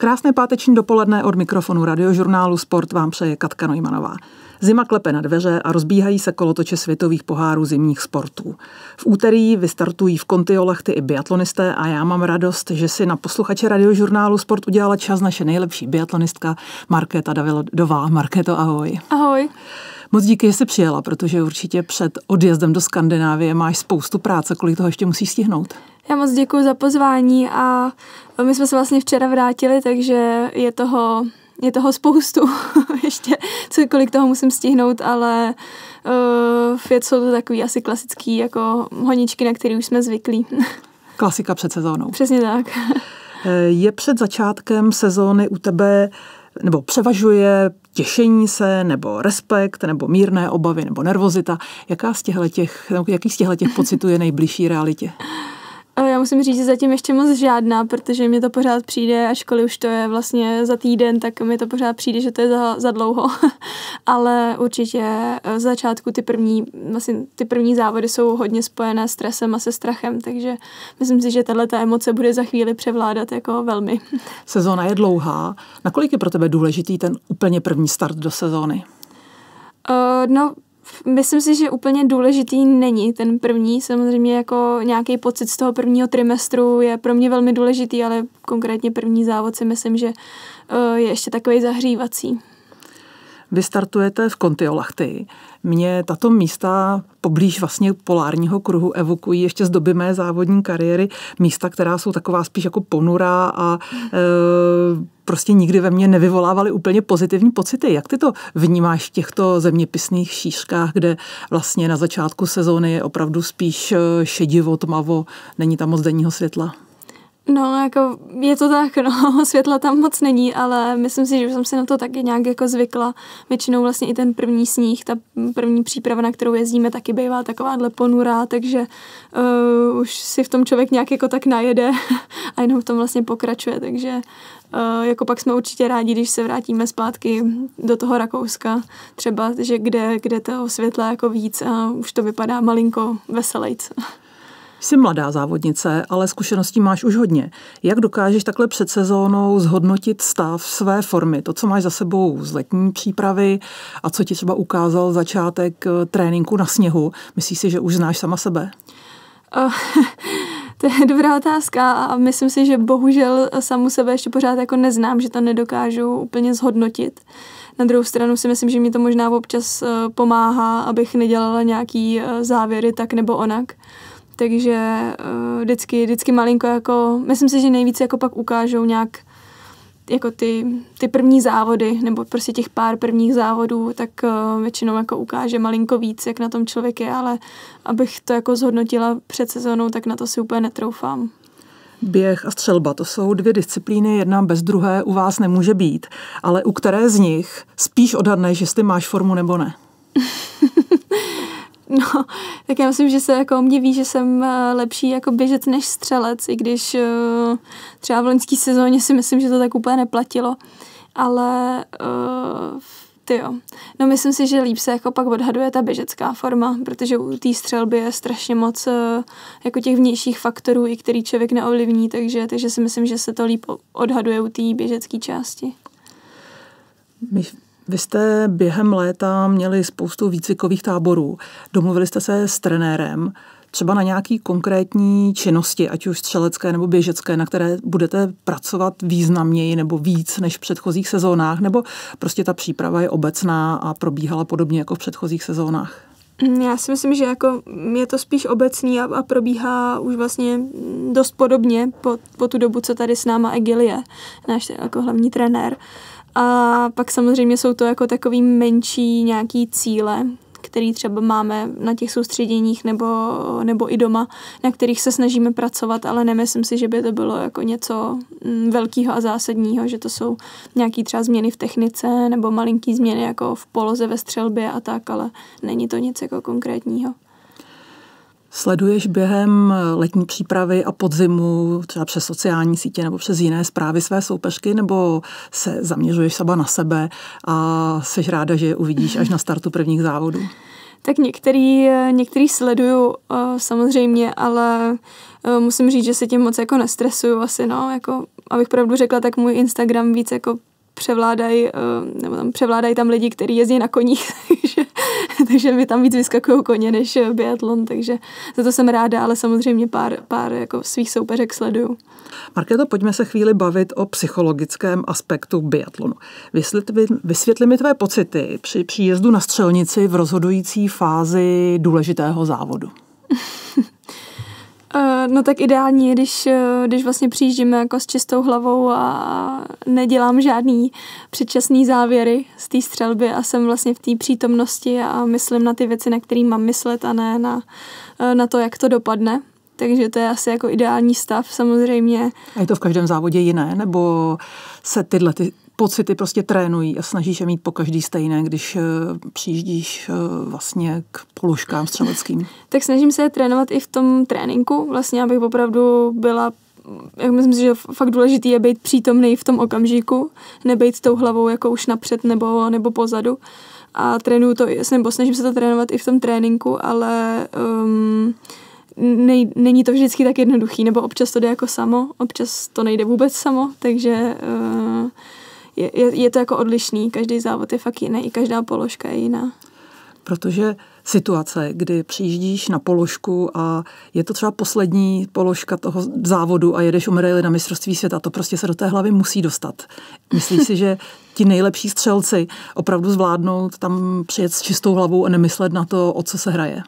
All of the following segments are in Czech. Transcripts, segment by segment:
Krásné páteční dopoledne od mikrofonu radiožurnálu Sport vám přeje Katka Nojmanová. Zima klepe na dveře a rozbíhají se kolotoče světových pohárů zimních sportů. V úterý vystartují v Kontiolachty i biatlonisté a já mám radost, že si na posluchače radiožurnálu Sport udělala čas naše nejlepší biatlonistka Markéta Davidová. Markéto, ahoj. Ahoj. Moc díky, že jsi přijela, protože určitě před odjezdem do Skandinávie máš spoustu práce, kolik toho ještě musíš stihnout. Já moc děkuji za pozvání a my jsme se vlastně včera vrátili, takže je toho, je toho spoustu ještě, co, kolik toho musím stihnout, ale uh, je, jsou to takový asi klasický jako honičky, na který už jsme zvyklí. Klasika před sezónou. Přesně tak. Je před začátkem sezóny u tebe nebo převažuje těšení se, nebo respekt, nebo mírné obavy, nebo nervozita. Jaká z těch, jaký z těch pocitů je nejbližší realitě? Já musím říct, že zatím ještě moc žádná, protože mi to pořád přijde, ačkoliv už to je vlastně za týden, tak mi to pořád přijde, že to je za, za dlouho. Ale určitě z začátku ty první, vlastně ty první závody jsou hodně spojené s stresem a se strachem, takže myslím si, že tahle ta emoce bude za chvíli převládat jako velmi. Sezóna je dlouhá. Nakolik je pro tebe důležitý ten úplně první start do sezóny? Uh, no, Myslím si, že úplně důležitý není ten první. Samozřejmě jako nějaký pocit z toho prvního trimestru je pro mě velmi důležitý, ale konkrétně první závod si myslím, že eh, je ještě takový zahřívací. Vy startujete v Kontiolachty. Mě tato místa poblíž vlastně polárního kruhu evokují ještě z doby mé závodní kariéry místa, která jsou taková spíš jako ponurá a e, prostě nikdy ve mně nevyvolávaly úplně pozitivní pocity. Jak ty to vnímáš v těchto zeměpisných šířkách, kde vlastně na začátku sezóny je opravdu spíš e, šedivo, tmavo, není tam moc denního světla? No, jako je to tak, no, světla tam moc není, ale myslím si, že už jsem si na to taky nějak jako zvykla. Většinou vlastně i ten první sníh, ta první příprava, na kterou jezdíme, taky bývá takováhle ponurá, takže uh, už si v tom člověk nějak jako tak najede a jenom v tom vlastně pokračuje, takže uh, jako pak jsme určitě rádi, když se vrátíme zpátky do toho Rakouska, třeba, že kde, kde toho světla jako víc a už to vypadá malinko veselejc. Jsi mladá závodnice, ale zkušeností máš už hodně. Jak dokážeš takhle před sezónou zhodnotit stav své formy, to, co máš za sebou z letní přípravy a co ti třeba ukázal začátek eh, tréninku na sněhu? Myslíš si, že už znáš sama sebe? Uh, to je dobrá otázka a myslím si, že bohužel samu sebe ještě pořád jako neznám, že to nedokážu úplně zhodnotit. Na druhou stranu si myslím, že mi to možná občas eh, pomáhá, abych nedělala nějaký závěry tak nebo onak takže uh, vždycky, vždycky malinko jako, myslím si, že nejvíce jako pak ukážou nějak jako ty, ty první závody, nebo prostě těch pár prvních závodů, tak uh, většinou jako ukáže malinko víc, jak na tom člověk je, ale abych to jako zhodnotila před sezónou, tak na to si úplně netroufám. Běh a střelba, to jsou dvě disciplíny, jedna bez druhé u vás nemůže být, ale u které z nich spíš odhadneš, jestli máš formu nebo ne? No, tak já myslím, že se jako mě ví, že jsem eh, lepší jako běžec než střelec, i když eh, třeba v loňské sezóně si myslím, že to tak úplně neplatilo. Ale uh, ty jo. No myslím si, že líp se jako pak odhaduje ta běžecká forma, protože u té střelby je strašně moc jako těch vnějších faktorů, i který člověk neovlivní, takže, takže si myslím, že se to líp odhaduje u té běžecké části. My vy jste během léta měli spoustu výcvikových táborů. Domluvili jste se s trenérem třeba na nějaký konkrétní činnosti, ať už střelecké nebo běžecké, na které budete pracovat významněji nebo víc než v předchozích sezónách, nebo prostě ta příprava je obecná a probíhala podobně jako v předchozích sezónách? Já si myslím, že jako je to spíš obecný a, a probíhá už vlastně dost podobně po, po tu dobu, co tady s náma Egil je, náš jako hlavní trenér. A pak samozřejmě jsou to jako takový menší nějaký cíle, který třeba máme na těch soustředěních nebo, nebo i doma, na kterých se snažíme pracovat, ale nemyslím si, že by to bylo jako něco mm, velkého a zásadního, že to jsou nějaký třeba změny v technice nebo malinký změny jako v poloze ve střelbě a tak, ale není to nic jako konkrétního. Sleduješ během letní přípravy a podzimu třeba přes sociální sítě nebo přes jiné zprávy své soupeřky nebo se zaměřuješ sama na sebe a jsi ráda, že je uvidíš až na startu prvních závodů? Tak některý, některý sleduju samozřejmě, ale musím říct, že se tím moc jako nestresuju asi, no, jako, abych pravdu řekla, tak můj Instagram víc jako převládají, eh, nebo tam převládají tam lidi, kteří jezdí na koních, takže, takže mi tam víc vyskakují koně než eh, biatlon, takže za to jsem ráda, ale samozřejmě pár, pár jako svých soupeřek sleduju. Markéto, pojďme se chvíli bavit o psychologickém aspektu biatlonu. Vysvětli, vysvětli mi tvé pocity při příjezdu na střelnici v rozhodující fázi důležitého závodu. Uh, no tak ideální je, když, eh, když vlastně přijíždíme jako s čistou hlavou a nedělám žádný předčasný závěry z té střelby a jsem vlastně v té přítomnosti a myslím na ty věci, na které mám myslet a ne na, eh, na to, jak to dopadne. Takže to je asi jako ideální stav samozřejmě. A je to v každém závodě jiné, nebo se tyhle ty pocity prostě trénují a snažíš je mít po každý stejné, když uh, přijíždíš uh, vlastně k položkám střeleckým? tak snažím se je trénovat i v tom tréninku, vlastně abych opravdu byla jak myslím si, že fakt důležitý je být přítomný v tom okamžiku, nebejt tou hlavou jako už napřed nebo, nebo pozadu. A trénuju to, nebo snažím se to trénovat i v tom tréninku, ale um, nej, není to vždycky tak jednoduchý, nebo občas to jde jako samo, občas to nejde vůbec samo, takže uh, je, je, je to jako odlišný, každý závod je fakt jiný, i každá položka je jiná. Protože situace, kdy přijíždíš na položku a je to třeba poslední položka toho závodu a jedeš u medaily na mistrovství světa, to prostě se do té hlavy musí dostat. Myslíš si, že ti nejlepší střelci opravdu zvládnou tam přijet s čistou hlavou a nemyslet na to, o co se hraje?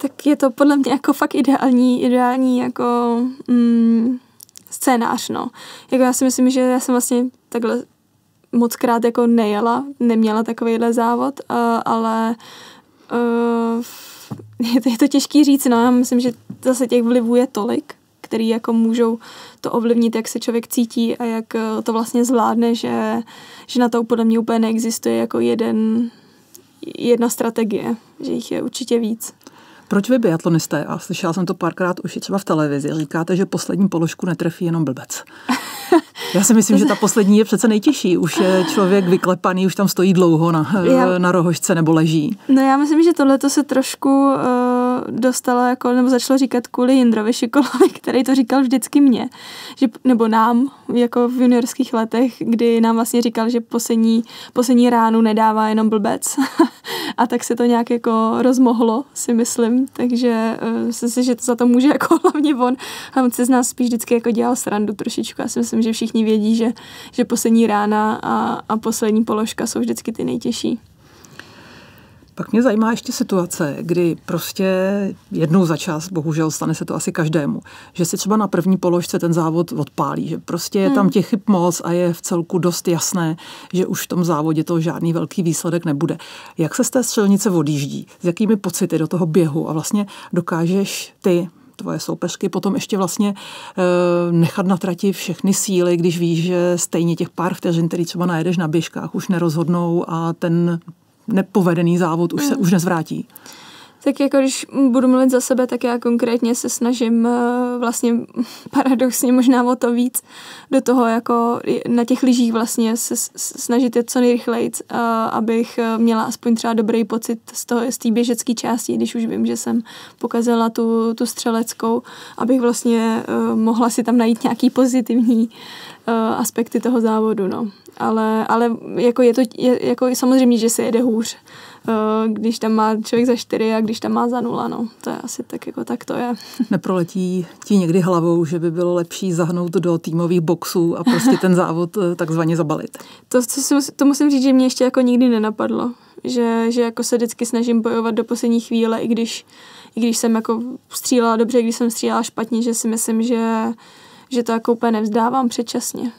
Tak je to podle mě jako fakt ideální, ideální jako mm, scénář, no. Jako já si myslím, že já jsem vlastně takhle moc krát jako nejela, neměla takovýhle závod, ale uh, je, to, je to těžký říct, no já myslím, že zase těch vlivů je tolik, který jako můžou to ovlivnit, jak se člověk cítí a jak uh, to vlastně zvládne, že, že na to podle mě úplně neexistuje jako jeden, jedna strategie, že jich je určitě víc. Proč vy biatlonisté, a slyšela jsem to párkrát už i třeba v televizi, říkáte, že poslední položku netrefí jenom blbec? Já si myslím, že ta poslední je přece nejtěžší. Už je člověk vyklepaný, už tam stojí dlouho na, já, na rohožce nebo leží. No já myslím, že tohle to se trošku uh, dostalo, jako, nebo začalo říkat kvůli Jindrovi Šikolovi, který to říkal vždycky mě, že, nebo nám, jako v juniorských letech, kdy nám vlastně říkal, že poslední, poslední ránu nedává jenom blbec. a tak se to nějak jako rozmohlo, si myslím. Takže uh, myslím si, že to za to může jako hlavně on. On se z nás spíš vždycky jako dělal srandu trošičku. Já si myslím, že všichni vědí, že, že poslední rána a, a poslední položka jsou vždycky ty nejtěžší. Pak mě zajímá ještě situace, kdy prostě jednou za čas, bohužel stane se to asi každému, že si třeba na první položce ten závod odpálí, že prostě je tam hmm. těch chyb moc a je v celku dost jasné, že už v tom závodě to žádný velký výsledek nebude. Jak se z té střelnice odjíždí? S jakými pocity do toho běhu? A vlastně dokážeš ty tvoje soupeřky potom ještě vlastně e, nechat na trati všechny síly, když víš, že stejně těch pár vteřin, který třeba najedeš na běžkách, už nerozhodnou a ten nepovedený závod už se mm. už nezvrátí. Tak jako když budu mluvit za sebe, tak já konkrétně se snažím eh, vlastně paradoxně možná o to víc do toho jako na těch lyžích vlastně se snažit je co nejrychleji, eh, abych eh, měla aspoň třeba dobrý pocit z toho, z té běžecké části, když už vím, že jsem pokazila tu, tu střeleckou, abych vlastně mohla si tam najít nějaký pozitivní aspekty toho závodu, no. Ale, ale jako je to, je, jako samozřejmě, že se jede hůř když tam má člověk za čtyři a když tam má za nula, no. To je asi tak, jako tak to je. Neproletí ti někdy hlavou, že by bylo lepší zahnout do týmových boxů a prostě ten závod eh, takzvaně zabalit? To, to, to musím říct, že mě ještě jako nikdy nenapadlo. Že, že jako se vždycky snažím bojovat do poslední chvíle, i když, i když jsem jako střílela dobře, když jsem střílela špatně, že si myslím, že, že to jako úplně nevzdávám předčasně.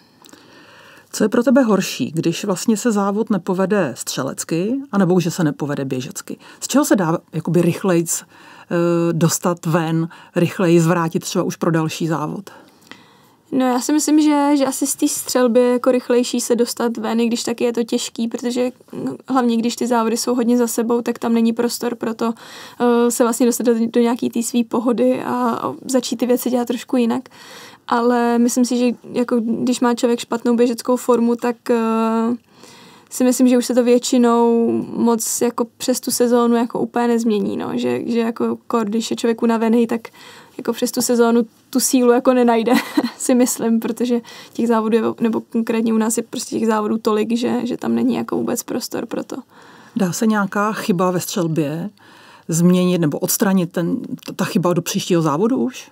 Co je pro tebe horší, když vlastně se závod nepovede střelecky, anebo že se nepovede běžecky? Z čeho se dá jakoby rychlejc eh, dostat ven, rychleji zvrátit třeba už pro další závod? No já si myslím, že, že asi z té střelby jako rychlejší se dostat ven, i když taky je to těžký, protože no, hlavně když ty závody jsou hodně za sebou, tak tam není prostor pro to uh, se vlastně dostat do, do nějaký té své pohody a, a začít ty věci dělat trošku jinak ale myslím si, že jako když má člověk špatnou běžeckou formu, tak uh, si myslím, že už se to většinou moc jako přes tu sezónu jako úplně nezmění, no. že, že jako když je člověk unavený, tak jako přes tu sezónu tu sílu jako nenajde, si myslím, protože těch závodů, nebo konkrétně u nás je prostě těch závodů tolik, že, že tam není jako vůbec prostor pro to. Dá se nějaká chyba ve střelbě změnit nebo odstranit ten, ta chyba do příštího závodu už?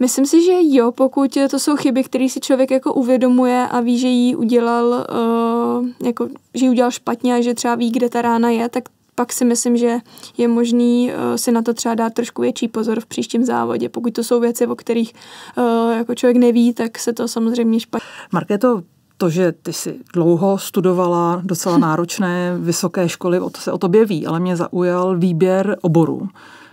Myslím si, že jo, pokud to jsou chyby, které si člověk jako uvědomuje a ví, že jí udělal, uh, jako, že ji udělal špatně a že třeba ví, kde ta rána je, tak pak si myslím, že je možný uh, si na to třeba dát trošku větší pozor v příštím závodě. Pokud to jsou věci, o kterých uh, jako člověk neví, tak se to samozřejmě špatně. Markéto, to, že ty si dlouho studovala docela náročné vysoké školy, to se o tobě ví, ale mě zaujal výběr oborů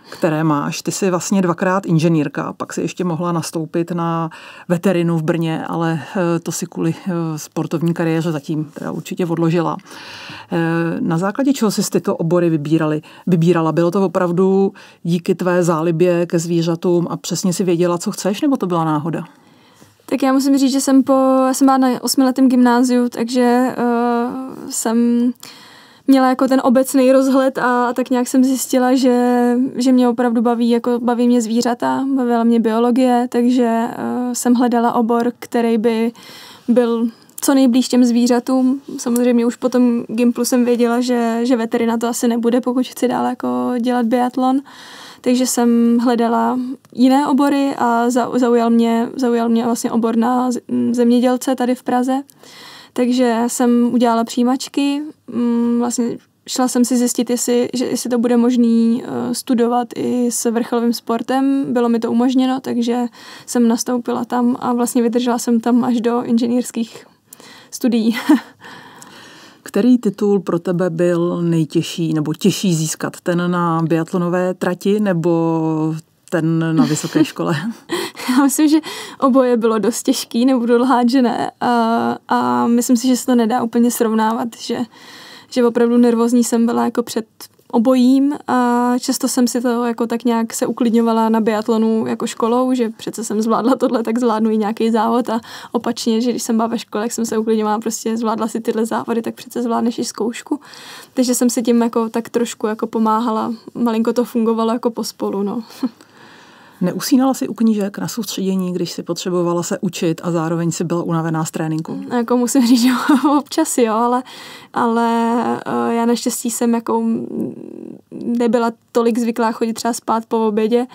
které máš. Ty jsi vlastně dvakrát inženýrka, pak si ještě mohla nastoupit na veterinu v Brně, ale eh, to si kvůli eh, sportovní kariéře zatím teda určitě odložila. Eh, na základě čeho jsi tyto obory vybírali, vybírala? Bylo to opravdu díky tvé zálibě ke zvířatům a přesně si věděla, co chceš, nebo to byla náhoda? Tak já musím říct, že jsem po, jsem byla na osmiletém gymnáziu, takže uh, jsem měla jako ten obecný rozhled a, a tak nějak jsem zjistila, že, že mě opravdu baví, jako baví mě zvířata, bavila mě biologie, takže uh, jsem hledala obor, který by byl co nejblíž těm zvířatům. Samozřejmě už po tom Gimplu jsem věděla, že, že veterina to asi nebude, pokud chci dál jako dělat biatlon. Takže jsem hledala jiné obory a zaujal mě, zaujal mě vlastně obor na zemědělce tady v Praze. Takže jsem udělala přijímačky, mm, vlastně šla jsem si zjistit, jestli, že, jestli to bude možný uh, studovat i s vrcholovým sportem. Bylo mi to umožněno, takže jsem nastoupila tam a vlastně vydržela jsem tam až do inženýrských studií. Který titul pro tebe byl nejtěžší nebo těžší získat? Ten na biatlonové trati nebo ten na vysoké škole? Já myslím, že oboje bylo dost těžký, nebudu lhát, že ne. A, a myslím si, že se to nedá úplně srovnávat, že, že opravdu nervózní jsem byla jako před obojím a často jsem si to jako tak nějak se uklidňovala na biatlonu jako školou, že přece jsem zvládla tohle, tak zvládnu i nějaký závod a opačně, že když jsem byla ve škole, jak jsem se uklidňovala, prostě zvládla si tyhle závody, tak přece zvládneš i zkoušku. Takže jsem si tím jako tak trošku jako pomáhala, malinko to fungovalo jako pospolu, no. Neusínala si u knížek na soustředění, když si potřebovala se učit a zároveň si byla unavená z tréninku? Jako musím říct, že občas jo, ale, ale uh, já naštěstí jsem jako nebyla tolik zvyklá chodit třeba spát po obědě,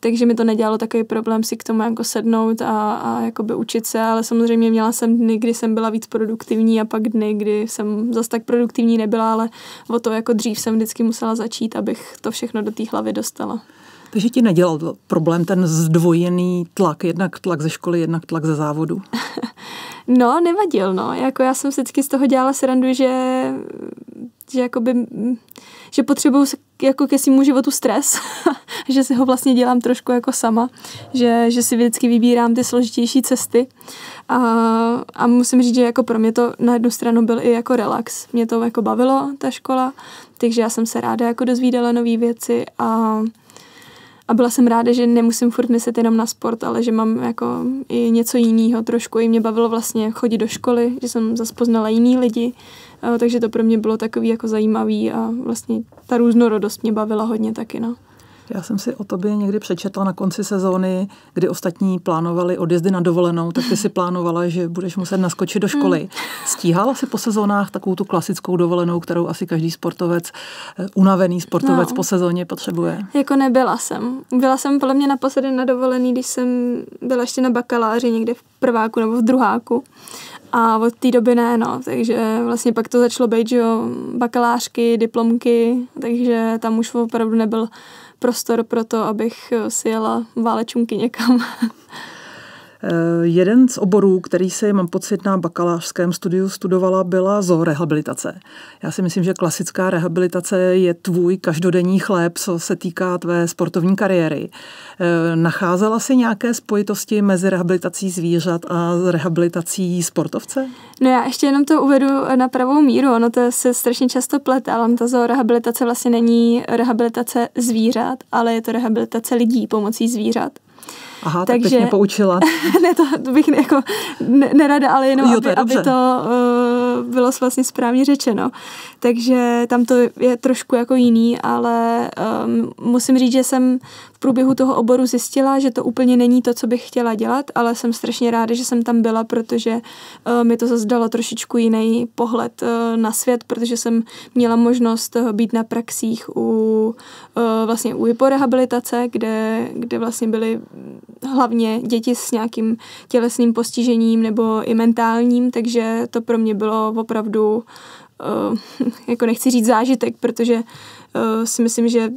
takže mi to nedělalo takový problém si k tomu jako sednout a, a jakoby učit se, ale samozřejmě měla jsem dny, kdy jsem byla víc produktivní a pak dny, kdy jsem zase tak produktivní nebyla, ale o to jako dřív jsem vždycky musela začít, abych to všechno do té hlavy dostala. Takže ti nedělal problém ten zdvojený tlak, jednak tlak ze školy, jednak tlak ze závodu? no, nevadil, no. Jako já jsem vždycky z toho dělala srandu, že, že jakoby, že potřebuju jako ke svému životu stres, že si ho vlastně dělám trošku jako sama, že, že si vždycky vybírám ty složitější cesty a, a musím říct, že jako pro mě to na jednu stranu byl i jako relax. Mě to jako bavilo, ta škola, takže já jsem se ráda jako dozvídala nové věci a a byla jsem ráda, že nemusím furt myslet jenom na sport, ale že mám jako i něco jiného trošku. I mě bavilo vlastně chodit do školy, že jsem zase poznala jiný lidi, takže to pro mě bylo takový jako zajímavý a vlastně ta různorodost mě bavila hodně taky, no. Já jsem si o tobě někdy přečetla na konci sezóny, kdy ostatní plánovali odjezdy na dovolenou, tak ty si plánovala, že budeš muset naskočit do školy. Hmm. Stíhala si po sezónách takovou tu klasickou dovolenou, kterou asi každý sportovec, eh, unavený sportovec no. po sezóně potřebuje? Jako nebyla jsem. Byla jsem podle mě naposledy na dovolený, když jsem byla ještě na bakaláři někde v prváku nebo v druháku. A od té doby ne, no. Takže vlastně pak to začalo být, že jo, bakalářky, diplomky, takže tam už opravdu nebyl prostor pro to, abych si jela válečunky někam. Eh, jeden z oborů, který se, mám pocit, na bakalářském studiu studovala, byla zoorehabilitace. Já si myslím, že klasická rehabilitace je tvůj každodenní chléb, co se týká tvé sportovní kariéry. Eh, nacházela si nějaké spojitosti mezi rehabilitací zvířat a rehabilitací sportovce? No já ještě jenom to uvedu na pravou míru. Ono to se strašně často plete, ale ta zoorehabilitace vlastně není rehabilitace zvířat, ale je to rehabilitace lidí pomocí zvířat. Aha, Takže, tak mě poučila. ne, to bych jako ne, nerada, ale jenom, jo, to aby, aby to uh, bylo vlastně správně řečeno. Takže tam to je trošku jako jiný, ale um, musím říct, že jsem v průběhu toho oboru zjistila, že to úplně není to, co bych chtěla dělat, ale jsem strašně ráda, že jsem tam byla, protože uh, mi to zase dalo trošičku jiný pohled uh, na svět, protože jsem měla možnost uh, být na praxích u uh, vlastně u hyporehabilitace, kde, kde vlastně byly hlavně děti s nějakým tělesným postižením nebo i mentálním, takže to pro mě bylo opravdu uh, jako nechci říct zážitek, protože uh, si myslím, že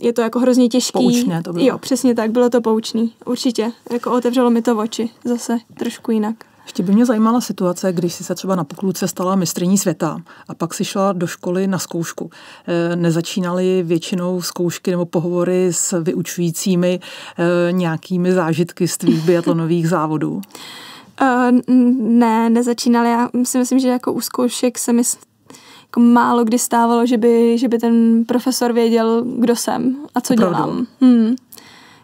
je to jako hrozně těžký. Poučné to bylo. Jo, přesně tak, bylo to poučný, určitě. Jako otevřelo mi to oči zase trošku jinak. Ještě by mě zajímala situace, když jsi se třeba na pokluce stala mistrní světa a pak si šla do školy na zkoušku. Eh, nezačínaly většinou zkoušky nebo pohovory s vyučujícími nějakými zážitky z tvých biatlonových závodů? Uh, ne, nezačínali. Já si myslím, že jako u zkoušek se mi jako málo kdy stávalo, že by, že by ten profesor věděl, kdo jsem a co Opravdu. dělám. Hmm.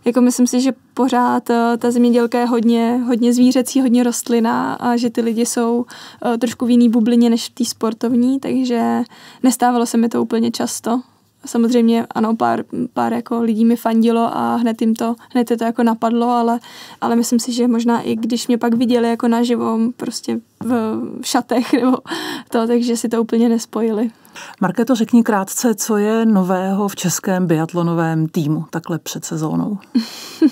Jako myslím si, že pořád uh, ta zemědělka je hodně, hodně zvířecí, hodně rostlina a že ty lidi jsou uh, trošku v jiný bublině než v té sportovní, takže nestávalo se mi to úplně často. Samozřejmě ano, pár, pár jako lidí mi fandilo a hned jim to, hned je to jako napadlo, ale, ale myslím si, že možná i když mě pak viděli jako naživo prostě v, šatech nebo to, takže si to úplně nespojili. Marketo, řekni krátce, co je nového v českém biatlonovém týmu takhle před sezónou? Uh,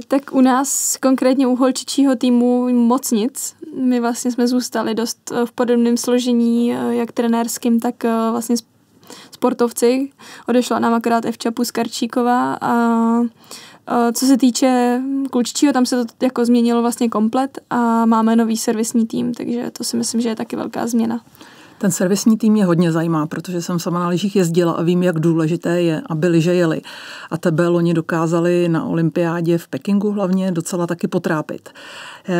tak u nás, konkrétně u holčičího týmu, moc nic. My vlastně jsme zůstali dost v podobném složení, jak trenérským, tak vlastně sportovci. Odešla nám akorát Evča Puskarčíková a co se týče klučičího, tam se to jako změnilo vlastně komplet a máme nový servisní tým, takže to si myslím, že je taky velká změna. Ten servisní tým mě hodně zajímá, protože jsem sama na lyžích jezdila a vím, jak důležité je, aby lyže jeli. A tebe loni dokázali na olympiádě v Pekingu hlavně docela taky potrápit. Eh,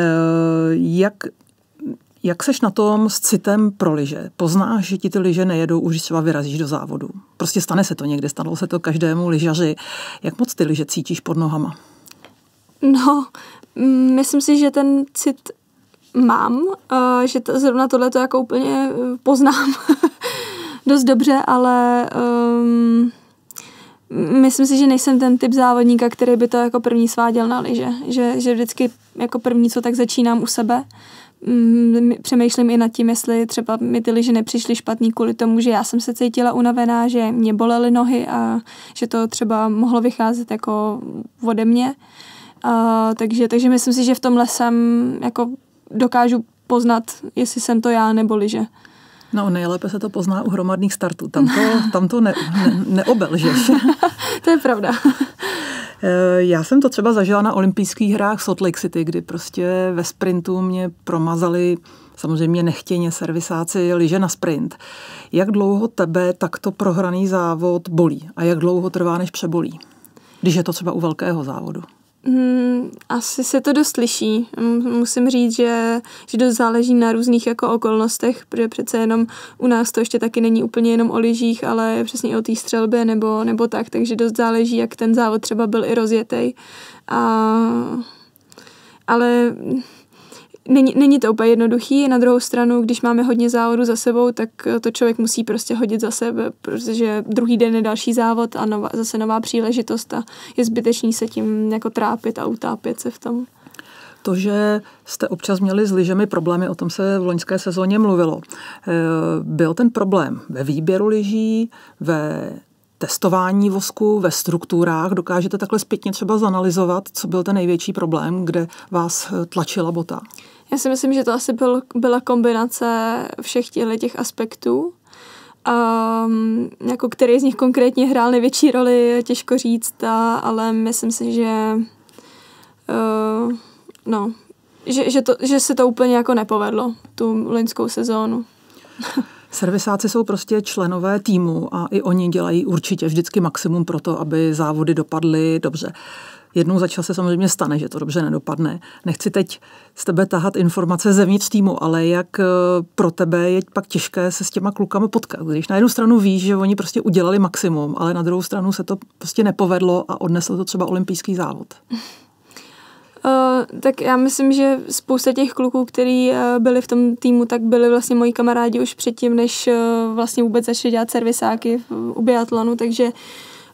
jak jak seš na tom s citem pro lyže? Poznáš, že ti ty lyže nejedou, už třeba vyrazíš do závodu. Prostě stane se to někdy, stalo se to každému lyžaři. Jak moc ty lyže cítíš pod nohama? No, mm, myslím si, že ten cit mám, že to, zrovna tohle to jako úplně eh, poznám dost dobře, ale um, myslím si, že nejsem ten typ závodníka, který by to jako první sváděl na lyže. Že, že vždycky jako první, co tak začínám u sebe přemýšlím i nad tím, jestli třeba mi ty lyže nepřišly špatný kvůli tomu, že já jsem se cítila unavená, že mě bolely nohy a že to třeba mohlo vycházet jako ode mě. A, takže, takže myslím si, že v tomhle jsem jako dokážu poznat, jestli jsem to já nebo lyže. No, nejlépe se to pozná u hromadných startů. Tam to, tam to ne, ne, neobelžeš. to je pravda. Eh, já jsem to třeba zažila na olympijských hrách v Salt Lake City, kdy prostě ve sprintu mě promazali samozřejmě nechtěně servisáci lyže na sprint. Jak dlouho tebe takto prohraný závod bolí a jak dlouho trvá, než přebolí? Když je to třeba u velkého závodu. Hmm, asi se to dost liší. Musím říct, že, že dost záleží na různých jako okolnostech, protože přece jenom u nás to ještě taky není úplně jenom o lyžích, ale přesně i o té střelbě nebo, nebo tak, takže dost záleží, jak ten závod třeba byl i rozjetý. A, ale není, není to úplně jednoduchý. Na druhou stranu, když máme hodně závodů za sebou, tak to člověk musí prostě hodit za sebe, protože druhý den je další závod a nová, zase nová příležitost a je zbytečný se tím jako trápit a utápět se v tom. To, že jste občas měli s lyžemi problémy, o tom se v loňské sezóně mluvilo. Eh, byl ten problém ve výběru lyží, ve testování vosku, ve strukturách. Dokážete takhle zpětně třeba zanalizovat, co byl ten největší problém, kde vás tlačila bota? Já si myslím, že to asi byl, byla kombinace všech těch aspektů. Um, jako který z nich konkrétně hrál největší roli, těžko říct, a, ale myslím si, že uh, no, že, že, to, že se to úplně jako nepovedlo, tu loňskou sezónu. Servisáci jsou prostě členové týmu a i oni dělají určitě vždycky maximum pro to, aby závody dopadly dobře. Jednou za čas se samozřejmě stane, že to dobře nedopadne. Nechci teď z tebe tahat informace zevnitř týmu, ale jak eh, pro tebe je pak těžké se s těma klukama potkat. Když na jednu stranu víš, že oni prostě udělali maximum, ale na druhou stranu se to prostě nepovedlo a odnesl to třeba olympijský závod. Uh, tak já myslím, že spousta těch kluků, kteří uh, byli v tom týmu, tak byli vlastně moji kamarádi už předtím, než uh, vlastně vůbec začali dělat servisáky v, u biatlonu, takže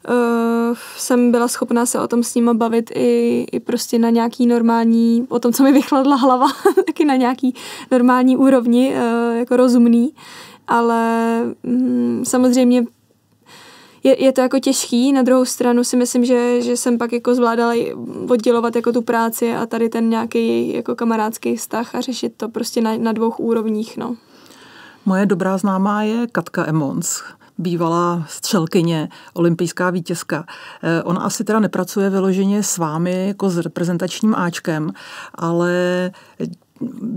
uh, jsem byla schopná se o tom s nima bavit i, i prostě na nějaký normální, o tom, co mi vychladla hlava, taky na nějaký normální úrovni, uh, jako rozumný, ale mm, samozřejmě je, je to jako těžký, na druhou stranu si myslím, že, že jsem pak jako zvládala oddělovat jako tu práci a tady ten nějaký jako kamarádský vztah a řešit to prostě na, na dvou úrovních, no. Moje dobrá známá je Katka Emons, bývalá střelkyně, olympijská vítězka. Eh, ona asi teda nepracuje vyloženě s vámi jako s reprezentačním Ačkem, ale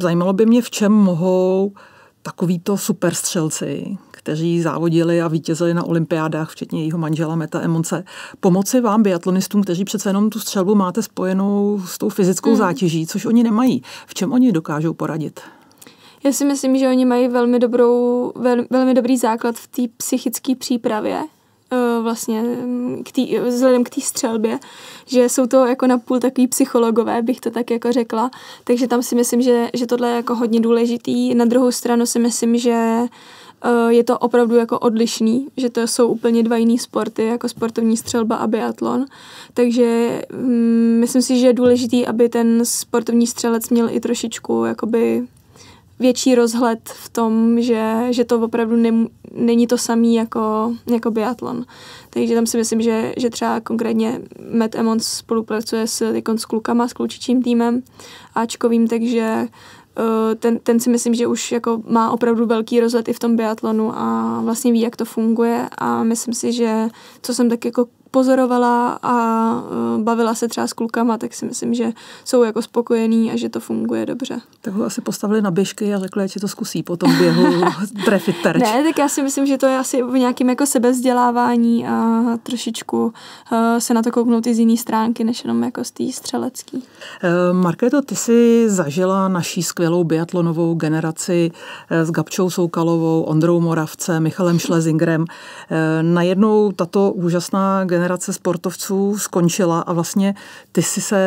zajímalo by mě, v čem mohou takovýto superstřelci, kteří závodili a vítězili na olympiádách, včetně jejího manžela Meta Emonce, pomoci vám, biatlonistům, kteří přece jenom tu střelbu máte spojenou s tou fyzickou mm. zátěží, což oni nemají. V čem oni dokážou poradit? Já si myslím, že oni mají velmi, dobrou, vel, velmi dobrý základ v té psychické přípravě, eh, vlastně mm, k tý, vzhledem k té střelbě, že jsou to jako napůl takový psychologové, bych to tak jako řekla, takže tam si myslím, že, že tohle je jako hodně důležitý. Na druhou stranu si myslím, že Eh, je to opravdu jako odlišný, že to jsou úplně dva jiný sporty, jako sportovní střelba a biatlon. Takže mm, myslím si, že je důležitý, aby ten sportovní střelec měl i trošičku jakoby větší rozhled v tom, že, že to opravdu ne, není to samý jako, jako biatlon. Takže tam si myslím, že, že třeba konkrétně Matt Emmons spolupracuje s, s klukama, s klučičím týmem Ačkovým, takže Eh, ten, ten si myslím, že už jako má opravdu velký rozhled i v tom biatlonu a vlastně ví, jak to funguje a myslím si, že co jsem tak jako pozorovala a uh, bavila se třeba s klukama, tak si myslím, že jsou jako spokojení a že to funguje dobře. Tak ho asi postavili na běžky a řekli, že to zkusí po tom běhu trefit terč. Ne, tak já si myslím, že to je asi v nějakým jako sebevzdělávání a trošičku uh, se na to kouknout i z jiné stránky, než jenom jako z té střelecký. Uh, Markéto, ty jsi zažila naší skvělou biatlonovou generaci s Gabčou Soukalovou, Ondrou Moravce, Michalem Schlesingerem. Uh, najednou tato úžasná generace generace sportovců skončila a vlastně ty si se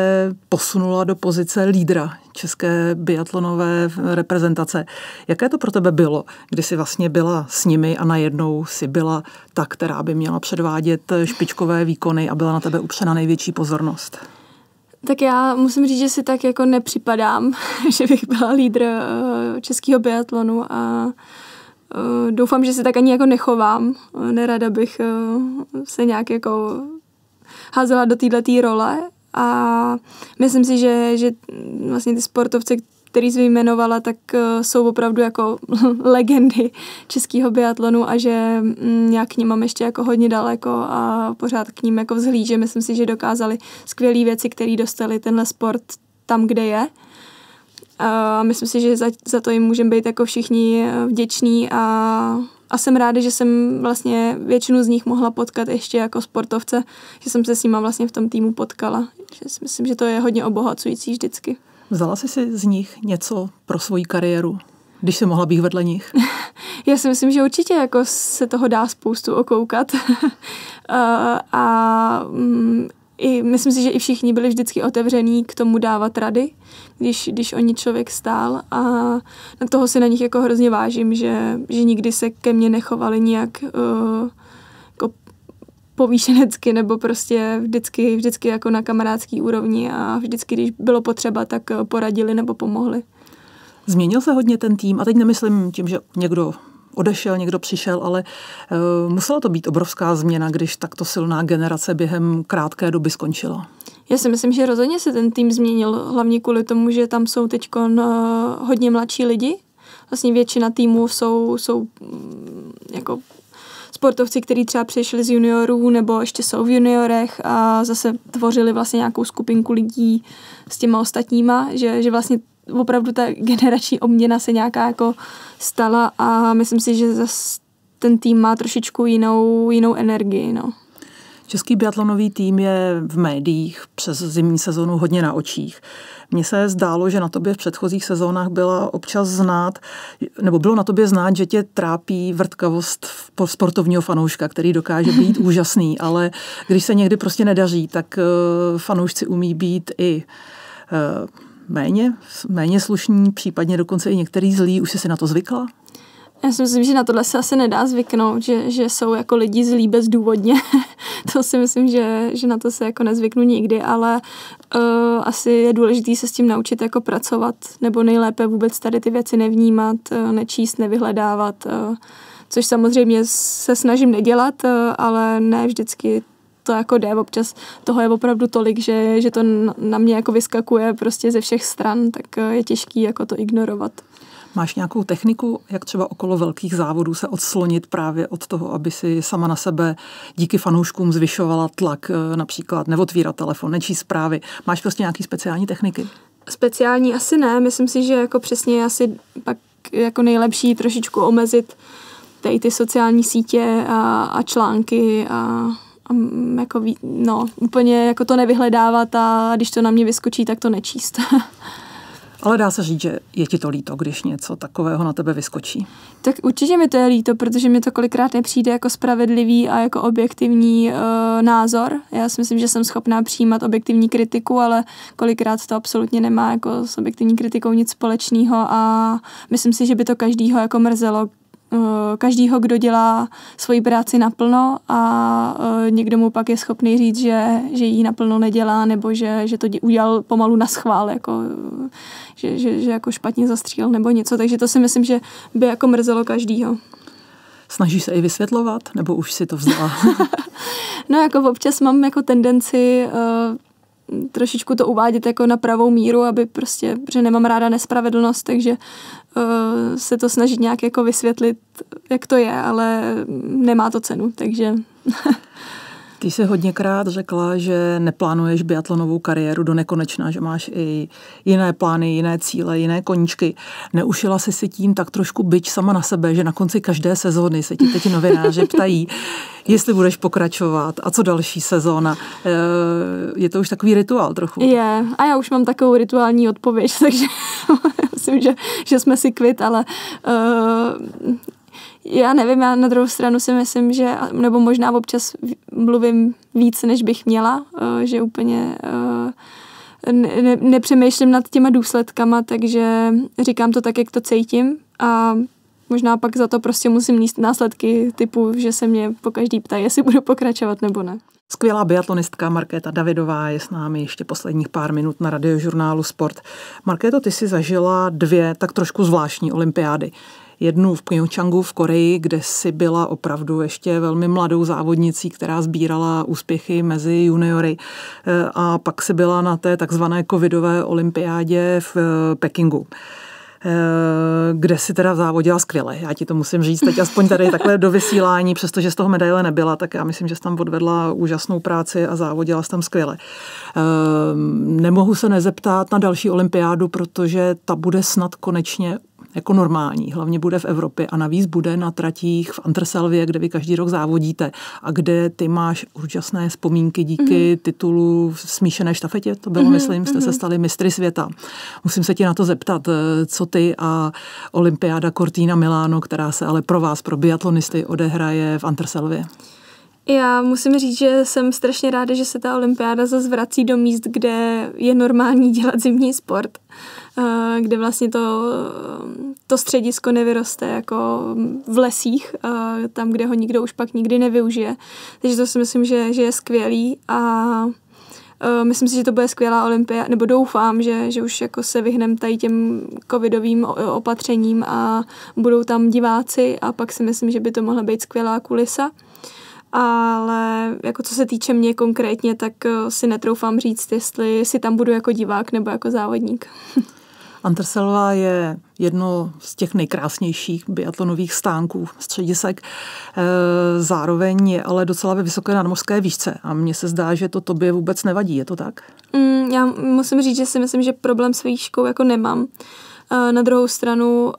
posunula do pozice lídra české biatlonové reprezentace. Jaké to pro tebe bylo, kdy jsi vlastně byla s nimi a najednou si byla ta, která by měla předvádět špičkové výkony a byla na tebe upřena největší pozornost? Tak já musím říct, že si tak jako nepřipadám, že bych byla lídr eh, českého biatlonu a doufám, že se tak ani jako nechovám. Uh, nerada bych uh, se nějak jako házela do této role a myslím si, že, že vlastně ty sportovci, který jsi vyjmenovala, tak jsou opravdu jako legendy českého biatlonu a že mm, já k ním mám ještě jako hodně daleko a pořád k ním jako vzhlížím. Myslím si, že dokázali skvělé věci, které dostali tenhle sport tam, kde je. A myslím si, že za, za to jim můžeme být jako všichni eh, vděční a, a jsem ráda, že jsem vlastně většinu z nich mohla potkat ještě jako sportovce, že jsem se s nima vlastně v tom týmu potkala. Že si myslím, že to je hodně obohacující vždycky. Vzala jsi si z nich něco pro svoji kariéru? když se mohla být vedle nich? Já si myslím, že určitě jako se toho dá spoustu okoukat. a, a mm, i, myslím si, že i všichni byli vždycky otevření k tomu dávat rady, když, když o ní člověk stál. A na toho si na nich jako hrozně vážím, že, že nikdy se ke mně nechovali nějak uh, jako povýšenecky nebo prostě vždycky, vždycky jako na kamarádský úrovni. A vždycky, když bylo potřeba, tak poradili nebo pomohli. Změnil se hodně ten tým? A teď nemyslím tím, že někdo odešel, někdo přišel, ale uh, musela to být obrovská změna, když takto silná generace během krátké doby skončila. Já si myslím, že rozhodně se ten tým změnil, hlavně kvůli tomu, že tam jsou teď uh, hodně mladší lidi. Vlastně většina týmů jsou, jsou um, jako sportovci, kteří třeba přišli z juniorů nebo ještě jsou v juniorech a zase tvořili vlastně nějakou skupinku lidí s těma ostatníma, že, že vlastně opravdu ta generační obměna se nějaká jako stala a myslím si, že zase ten tým má trošičku jinou, jinou energii. No. Český biatlonový tým je v médiích přes zimní sezonu hodně na očích. Mně se zdálo, že na tobě v předchozích sezónách byla občas znát, nebo bylo na tobě znát, že tě trápí vrtkavost sportovního fanouška, který dokáže být úžasný, ale když se někdy prostě nedaří, tak eh, fanoušci umí být i eh, méně, méně slušní, případně dokonce i některý zlí. Už jsi si na to zvykla? Já si myslím, že na tohle se asi nedá zvyknout, že, že jsou jako lidi zlí bezdůvodně. to si myslím, že, že na to se jako nezvyknu nikdy, ale uh, asi je důležité se s tím naučit jako pracovat, nebo nejlépe vůbec tady ty věci nevnímat, uh, nečíst, nevyhledávat, uh, což samozřejmě se snažím nedělat, uh, ale ne vždycky to jako jde, občas toho je opravdu tolik, že, že to na mě jako vyskakuje prostě ze všech stran, tak je těžký jako to ignorovat. Máš nějakou techniku, jak třeba okolo velkých závodů se odslonit právě od toho, aby si sama na sebe díky fanouškům zvyšovala tlak, eh, například neotvírat telefon, nečíst zprávy. Máš prostě nějaký speciální techniky? Speciální asi ne, myslím si, že jako přesně je asi pak jako nejlepší trošičku omezit tady ty sociální sítě a, a články a, a jako, no, úplně jako to nevyhledávat a když to na mě vyskočí, tak to nečíst. Ale dá se říct, že je ti to líto, když něco takového na tebe vyskočí. Tak určitě mi to je líto, protože mi to kolikrát nepřijde jako spravedlivý a jako objektivní uh, názor. Já si myslím, že jsem schopná přijímat objektivní kritiku, ale kolikrát to absolutně nemá jako s objektivní kritikou nic společného a myslím si, že by to každýho jako mrzelo, každýho, kdo dělá svoji práci naplno a eh, někdo mu pak je schopný říct, že, že ji naplno nedělá nebo že, že to udělal pomalu na schvál, jako, že, že, že jako špatně zastřílel nebo něco. Takže to si myslím, že by jako mrzelo každýho. Snažíš se i vysvětlovat, nebo už si to vzala? no jako občas mám jako tendenci uh, trošičku to uvádět jako na pravou míru, aby prostě, protože nemám ráda nespravedlnost, takže uh, se to snažit nějak jako vysvětlit, jak to je, ale nemá to cenu, takže Ty jsi hodněkrát řekla, že neplánuješ biatlonovou kariéru do nekonečna, že máš i jiné plány, jiné cíle, jiné koníčky. Neušila jsi si tím tak trošku byč sama na sebe, že na konci každé sezóny se ti teď novináři ptají, jestli budeš pokračovat a co další sezóna. Eh, je to už takový rituál trochu. Je, a já už mám takovou rituální odpověď, takže myslím, že, že jsme si kvit, ale uh, já nevím, já na druhou stranu si myslím, že, nebo možná občas mluvím víc, než bych měla, eh, že úplně eh, ne, nepřemýšlím nad těma důsledkama, takže říkám to tak, jak to cítím a možná pak za to prostě musím níst následky typu, že se mě po každý ptají, jestli budu pokračovat nebo ne. Skvělá biatlonistka Markéta Davidová je s námi ještě posledních pár minut na radiožurnálu Sport. Markéto, ty si zažila dvě tak trošku zvláštní olympiády jednu v Pyeongchangu v Koreji, kde si byla opravdu ještě velmi mladou závodnicí, která sbírala úspěchy mezi juniory e, a pak si byla na té takzvané covidové olympiádě v e, Pekingu e, kde si teda závodila skvěle. Já ti to musím říct teď aspoň tady takhle do vysílání, přestože z toho medaile nebyla, tak já myslím, že jsi tam odvedla úžasnou práci a závodila jsi tam skvěle. Nemohu se nezeptat na další olympiádu, protože ta bude snad konečně jako normální, hlavně bude v Evropě a navíc bude na tratích v Anterselvě, kde vy každý rok závodíte a kde ty máš úžasné vzpomínky díky mm-hmm. titulu v smíšené štafetě, to bylo, mm-hmm. myslím, jste mm-hmm. se mhm. stali mistry světa. Musím se ti na to zeptat, eh, co ty a olympiáda Cortina Milano, která se ale pro vás, pro biatlonisty, odehraje v Anterselvě. Já musím říct, že jsem strašně ráda, že se ta olympiáda zase vrací do míst, kde je normální dělat zimní sport, eh, kde vlastně to, to středisko nevyroste jako v lesích, eh, tam, kde ho nikdo už pak nikdy nevyužije. Takže to si myslím, že, že je skvělý a eh, myslím si, že to bude skvělá olympiáda, nebo doufám, že, že už jako se vyhnem tady těm covidovým opatřením a budou tam diváci a pak si myslím, že by to mohla být skvělá kulisa ale jako co se týče mě konkrétně, tak eh, si netroufám říct, jestli si tam budu jako divák nebo jako závodník. Anterselva je jedno z těch nejkrásnějších biatlonových stánků středisek. Eh, zároveň je ale docela ve vysoké nadmořské výšce a mně se zdá, že to tobě vůbec nevadí, je to tak? Mm, já musím říct, že si myslím, že problém s výškou jako nemám. Eh, na druhou stranu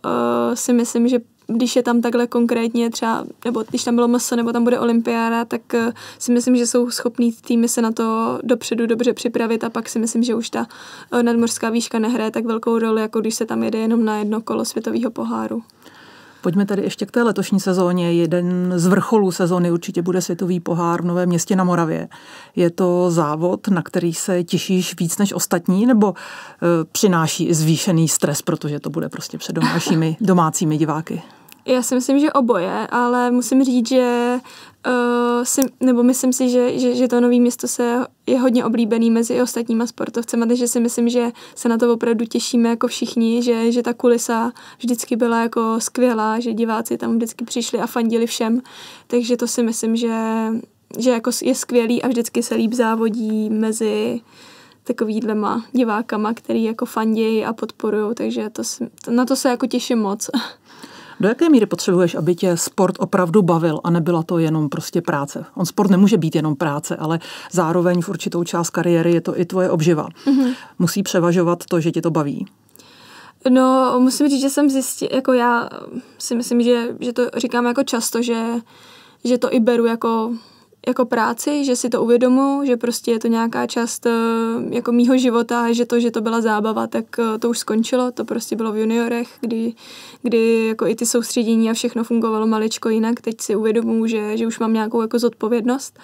si myslím, že když je tam takhle konkrétně třeba, nebo když tam bylo MSO, nebo tam bude olympiáda, tak eh, si myslím, že jsou schopní týmy se na to dopředu dobře připravit a pak si myslím, že už ta eh, nadmořská výška nehraje tak velkou roli, jako když se tam jede jenom na jedno kolo světového poháru. Pojďme tedy ještě k té letošní sezóně. Jeden z vrcholů sezóny určitě bude Světový pohár v Novém městě na Moravě. Je to závod, na který se těšíš víc než ostatní, nebo e, přináší zvýšený stres, protože to bude prostě před domácími diváky? Já si myslím, že oboje, ale musím říct, že uh, si, nebo myslím si, že, že, že to nový město se je hodně oblíbený mezi ostatníma sportovcemi, takže si myslím, že se na to opravdu těšíme jako všichni, že, že ta kulisa vždycky byla jako skvělá, že diváci tam vždycky přišli a fandili všem, takže to si myslím, že, že jako je skvělý a vždycky se líp závodí mezi takovýhlema divákama, který jako fandějí a podporují, takže to, na to se jako těším moc. Do jaké míry potřebuješ, aby tě sport opravdu bavil a nebyla to jenom prostě práce? On sport nemůže být jenom práce, ale zároveň v určitou část kariéry je to i tvoje obživa. Mm-hmm. Musí převažovat to, že tě to baví. No, musím říct, že jsem zjistil, jako já si myslím, že, že to říkám jako často, že, že to i beru jako jako práci, že si to uvědomu, že prostě je to nějaká část eh, jako mýho života, že to, že to byla zábava, tak eh, to už skončilo, to prostě bylo v juniorech, kdy, kdy jako i ty soustředění a všechno fungovalo maličko jinak, teď si uvědomuji, že, že už mám nějakou jako zodpovědnost.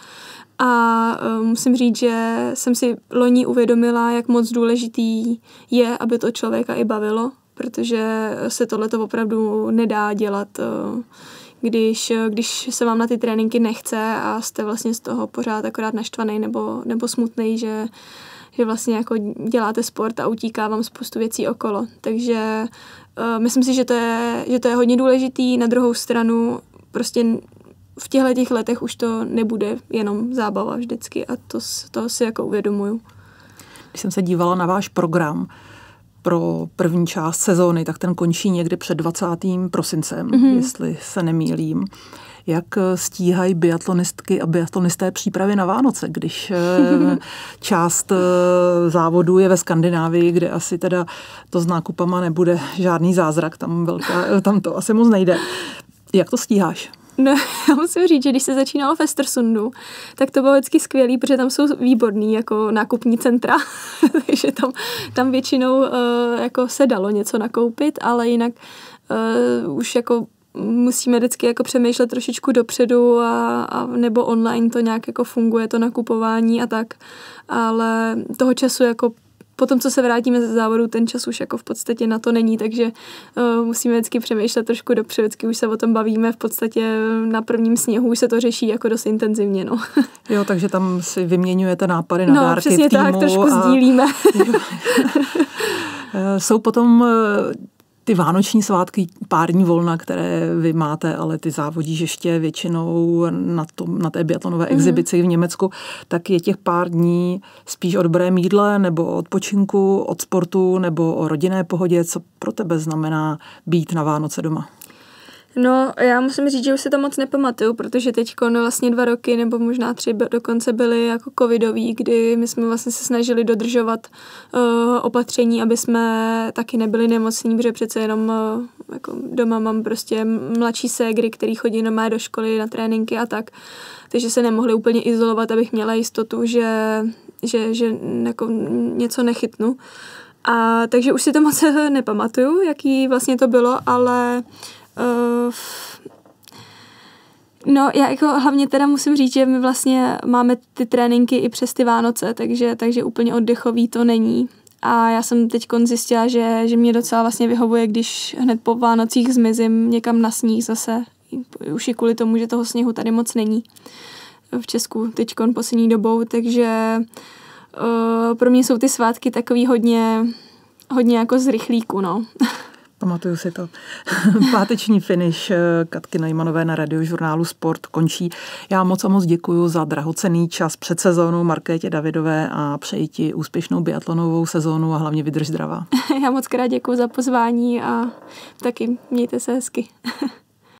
A uh, musím říct, že jsem si loni uvědomila, jak moc důležitý je, aby to člověka i bavilo, protože se tohle to opravdu nedá dělat když, když se vám na ty tréninky nechce a jste vlastně z toho pořád akorát naštvaný nebo, nebo smutný, že, že vlastně jako děláte sport a utíká vám spoustu věcí okolo. Takže uh, myslím si, že to, je, že to je hodně důležitý. Na druhou stranu prostě v těchto těch letech už to nebude jenom zábava vždycky a to, to si jako uvědomuju. Když jsem se dívala na váš program, pro první část sezóny, tak ten končí někdy před 20. prosincem, mm-hmm. jestli se nemýlím. Jak eh, stíhají biatlonistky a biatlonisté přípravy na Vánoce, když eh, část eh, závodu je ve Skandinávii, kde asi teda to s nákupama nebude žádný zázrak, tam, velká, tam to asi moc nejde. Jak to stíháš? No, já musím říct, že když se začínalo v Estersundu, tak to bylo vždycky skvělý, protože tam jsou výborný jako nákupní centra, takže tam, tam většinou uh, jako se dalo něco nakoupit, ale jinak uh, už jako musíme vždycky jako přemýšlet trošičku dopředu a, a nebo online to nějak jako funguje, to nakupování a tak, ale toho času jako potom, co se vrátíme ze závodu, ten čas už jako v podstatě na to není, takže uh, musíme vždycky přemýšlet trošku dopředu, vždycky už se o tom bavíme, v podstatě na prvním sněhu už se to řeší jako dost intenzivně, no. Jo, takže tam si vyměňujete nápady na no, dárky přesně týmu tak, trošku a... sdílíme. Eh, jsou potom eh, ty vánoční svátky, pár dní volna, které vy máte, ale ty závodíš ještě většinou na, tom, na té biatlonové mm-hmm. exibici v Německu, tak je těch pár dní spíš o dobrém jídle nebo o odpočinku, od sportu nebo o rodinné pohodě. Co pro tebe znamená být na Vánoce doma? No, já musím říct, že už si to moc nepamatuju, protože teď vlastně dva roky nebo možná tři dokonce byly jako covidový, kdy my jsme vlastně se snažili dodržovat uh, opatření, aby jsme taky nebyli nemocní, protože přece jenom uh, jako doma mám prostě mladší ségry, který chodí normálně do školy na tréninky a tak, takže se nemohli úplně izolovat, abych měla jistotu, že, že, že jako něco nechytnu. A takže už si to moc nepamatuju, jaký vlastně to bylo, ale uh, Uh, no, já jako hlavně teda musím říct, že my vlastně máme ty tréninky i přes ty Vánoce, takže, takže úplně oddechový to není. A já jsem teď zjistila, že, že mě docela vlastně vyhovuje, když hned po Vánocích zmizím někam na sníh zase. Už i kvůli tomu, že toho sněhu tady moc není v Česku teď poslední dobou, takže uh, pro mě jsou ty svátky takový hodně, hodně jako z rychlíku, no. Pamatuju si to. Páteční finish eh, Katky Najmanové na radiožurnálu Sport končí. Já moc a moc děkuji za drahocený čas před sezónou Markétě Davidové a přeji ti úspěšnou biatlonovou sezónu a hlavně vydrž zdravá. Já moc krát děkuji za pozvání a taky mějte se hezky.